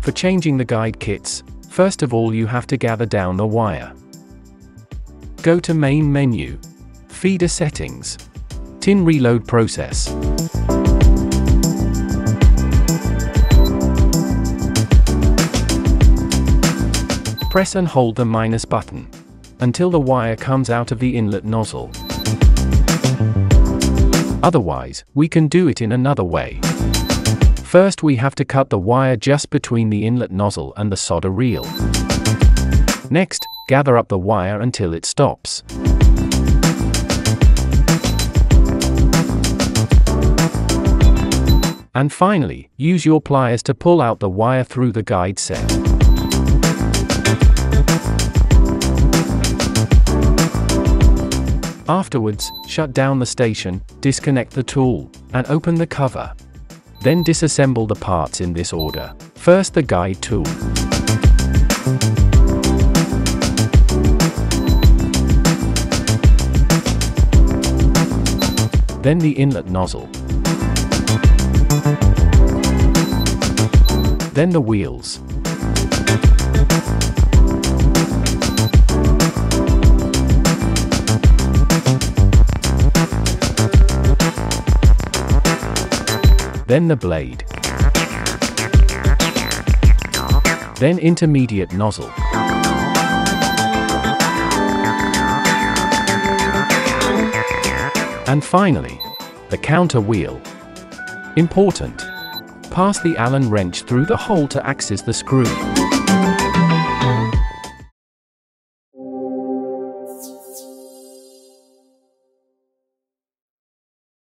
For changing the guide kits, first of all you have to gather down the wire. Go to Main menu. Feeder Settings. Tin Reload Process. Press and hold the minus button until the wire comes out of the inlet nozzle. Otherwise, we can do it in another way. First we have to cut the wire just between the inlet nozzle and the solder reel. Next, gather up the wire until it stops. And finally, use your pliers to pull out the wire through the guide set. Afterwards, shut down the station, disconnect the tool, and open the cover. Then disassemble the parts in this order. First the guide tool. Then the inlet nozzle. Then the wheels. Then the blade. Then intermediate nozzle. And finally, the counter wheel. Important. Pass the Allen wrench through the hole to access the screw.